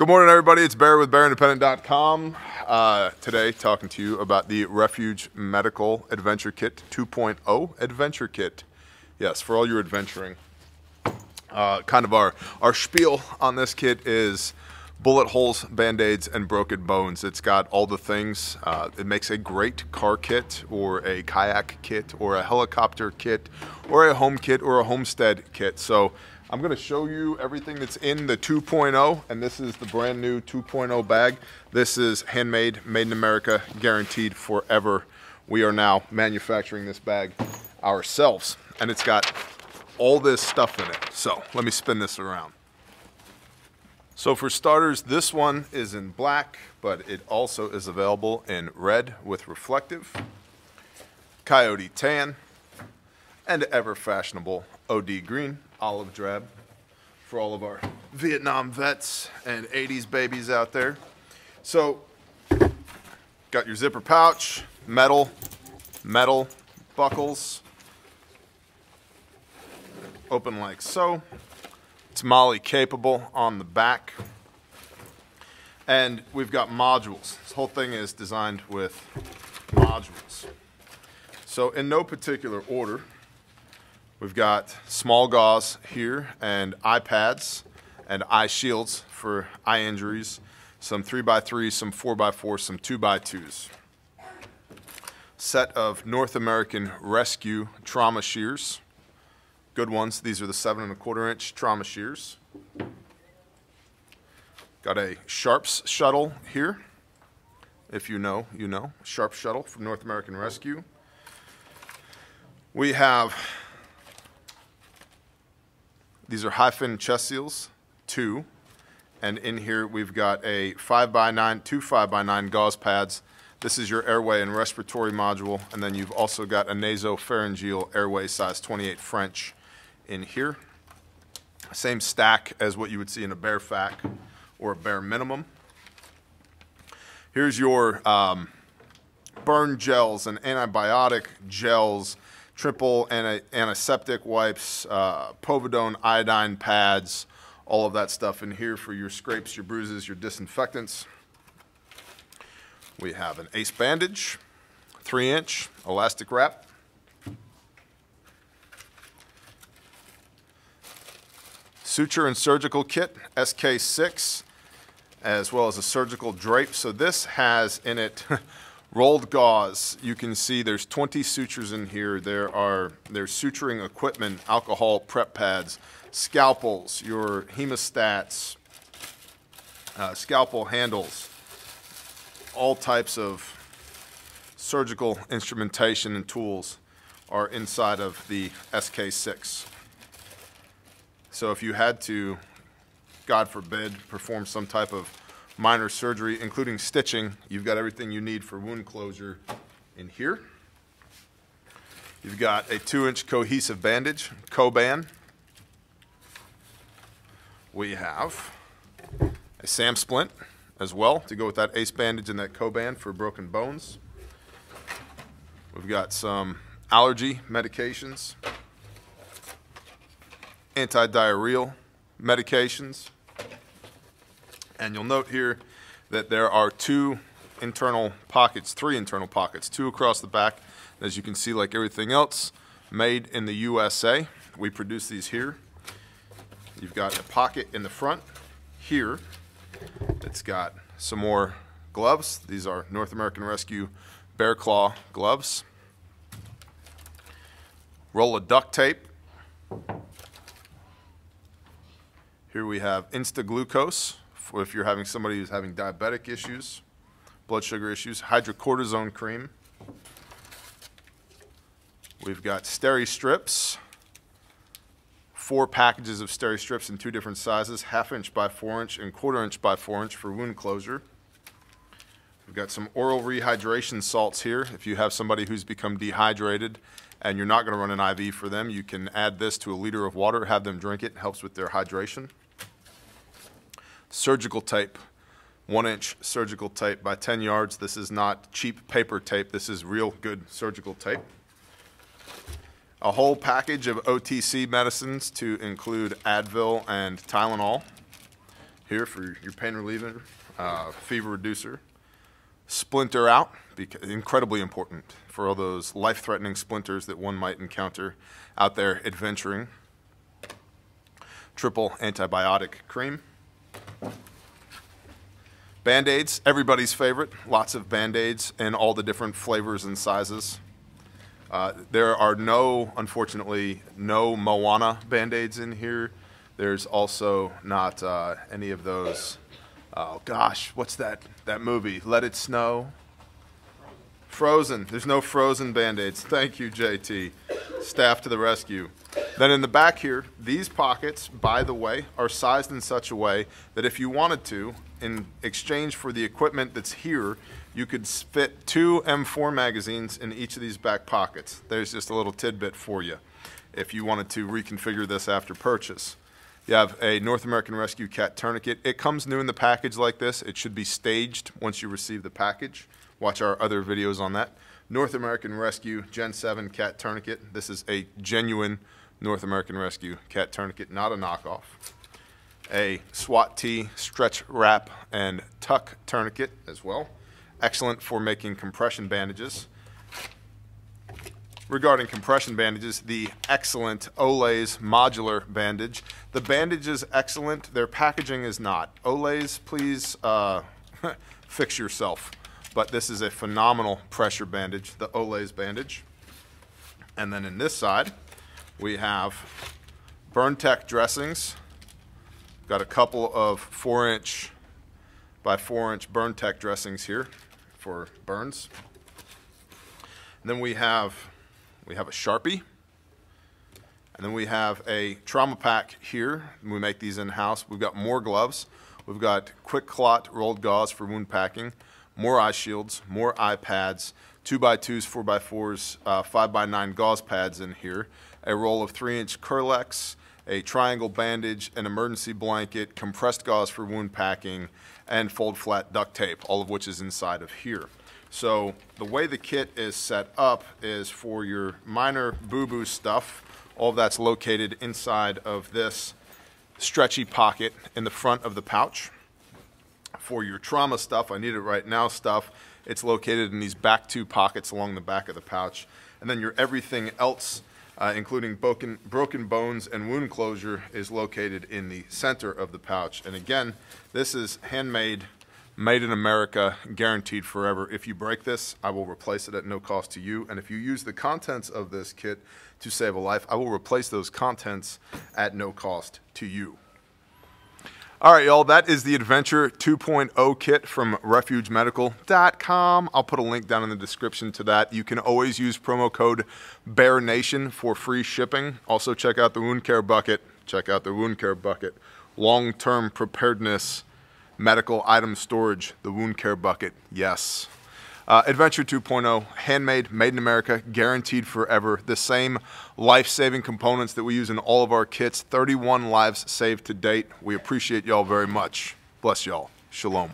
Good morning, everybody. It's Bear with BearIndependent.com. Uh, today, talking to you about the Refuge Medical Adventure Kit 2.0 Adventure Kit. Yes, for all your adventuring. Uh, kind of our, our spiel on this kit is bullet holes, band-aids, and broken bones. It's got all the things. Uh, it makes a great car kit or a kayak kit or a helicopter kit or a home kit or a homestead kit. So I'm going to show you everything that's in the 2.0, and this is the brand new 2.0 bag. This is handmade, made in America, guaranteed forever. We are now manufacturing this bag ourselves, and it's got all this stuff in it. So let me spin this around. So for starters, this one is in black, but it also is available in red with reflective, coyote tan, and ever fashionable OD green olive drab for all of our Vietnam vets and 80s babies out there. So, got your zipper pouch, metal, metal buckles, open like so. It's MOLLE capable on the back. And we've got modules. This whole thing is designed with modules. So in no particular order, We've got small gauze here and eye pads and eye shields for eye injuries, some 3x3s, some 4x4s, some 2x2s. Set of North American Rescue trauma shears. Good ones. These are the seven and a quarter inch trauma shears. Got a Sharps shuttle here. If you know, you know. Sharps shuttle from North American Rescue. We have these are Hyfin chest seals, two. And in here we've got a 5x9, two 5x9 gauze pads. This is your airway and respiratory module. And then you've also got a nasopharyngeal airway size 28 French in here. Same stack as what you would see in a BearFAK or a bare minimum. Here's your um, burn gels and antibiotic gels triple antiseptic wipes, uh, povidone iodine pads, all of that stuff in here for your scrapes, your bruises, your disinfectants. We have an ace bandage, three inch elastic wrap. Suture and surgical kit, SK6, as well as a surgical drape. So this has in it Rolled gauze, you can see there's 20 sutures in here. There are there's suturing equipment, alcohol prep pads, scalpels, your hemostats, uh, scalpel handles, all types of surgical instrumentation and tools are inside of the SK6. So if you had to, God forbid, perform some type of minor surgery, including stitching. You've got everything you need for wound closure in here. You've got a two inch cohesive bandage, Coban. We have a SAM splint as well to go with that ACE bandage and that Coban for broken bones. We've got some allergy medications, anti-diarrheal medications, and you'll note here that there are two internal pockets, three internal pockets, two across the back. As you can see, like everything else, made in the USA. We produce these here. You've got a pocket in the front here. It's got some more gloves. These are North American Rescue Bear Claw gloves. Roll of duct tape. Here we have Insta Glucose if you're having somebody who's having diabetic issues, blood sugar issues, hydrocortisone cream. We've got Steri strips, four packages of Steri strips in two different sizes, half inch by four inch and quarter inch by four inch for wound closure. We've got some oral rehydration salts here. If you have somebody who's become dehydrated and you're not going to run an IV for them, you can add this to a liter of water, have them drink it, it helps with their hydration surgical tape, one inch surgical tape by 10 yards. This is not cheap paper tape. This is real good surgical tape. A whole package of OTC medicines to include Advil and Tylenol. here for your pain reliever, uh, fever reducer. Splinter out, incredibly important for all those life-threatening splinters that one might encounter out there adventuring. Triple antibiotic cream. Band-Aids, everybody's favorite. Lots of Band-Aids in all the different flavors and sizes. Uh, there are no, unfortunately, no Moana Band-Aids in here. There's also not uh, any of those, oh gosh, what's that, that movie? Let It Snow? Frozen. There's no frozen Band-Aids. Thank you, JT. Staff to the rescue. Then in the back here, these pockets, by the way, are sized in such a way that if you wanted to, in exchange for the equipment that's here, you could fit two M4 magazines in each of these back pockets. There's just a little tidbit for you if you wanted to reconfigure this after purchase. You have a North American Rescue Cat Tourniquet. It comes new in the package like this. It should be staged once you receive the package. Watch our other videos on that. North American Rescue Gen 7 Cat Tourniquet. This is a genuine North American Rescue Cat Tourniquet, not a knockoff. A SWAT T stretch wrap and tuck tourniquet as well. Excellent for making compression bandages. Regarding compression bandages, the excellent OLAES modular bandage. The bandage is excellent, their packaging is not. OLAES, please uh, fix yourself. But this is a phenomenal pressure bandage, the OLAES bandage. And then in this side, we have BurnTech dressings. Got a couple of four inch by four inch BurnTech dressings here for burns. And then we have we have a Sharpie. And then we have a trauma pack here. We make these in-house. We've got more gloves. We've got quick clot rolled gauze for wound packing, more eye shields, more eye pads, 2x2s, 4x4s, uh, 5x9 gauze pads in here a roll of 3-inch Kerlix, a triangle bandage, an emergency blanket, compressed gauze for wound packing, and fold flat duct tape, all of which is inside of here. So the way the kit is set up is for your minor boo-boo stuff, all that's located inside of this stretchy pocket in the front of the pouch. For your trauma stuff, I need it right now stuff, it's located in these back two pockets along the back of the pouch. And then your everything else uh, including broken, broken bones and wound closure, is located in the center of the pouch. And again, this is handmade, made in America, guaranteed forever. If you break this, I will replace it at no cost to you. And if you use the contents of this kit to save a life, I will replace those contents at no cost to you. All right, y'all, that is the Adventure 2.0 kit from refugemedical.com. I'll put a link down in the description to that. You can always use promo code BEARNATION for free shipping. Also, check out the Wound Care Bucket. Check out the Wound Care Bucket. Long term preparedness, medical item storage, the Wound Care Bucket. Yes. Uh, Adventure 2.0, handmade, made in America, guaranteed forever. The same life-saving components that we use in all of our kits. 31 lives saved to date. We appreciate y'all very much. Bless y'all. Shalom.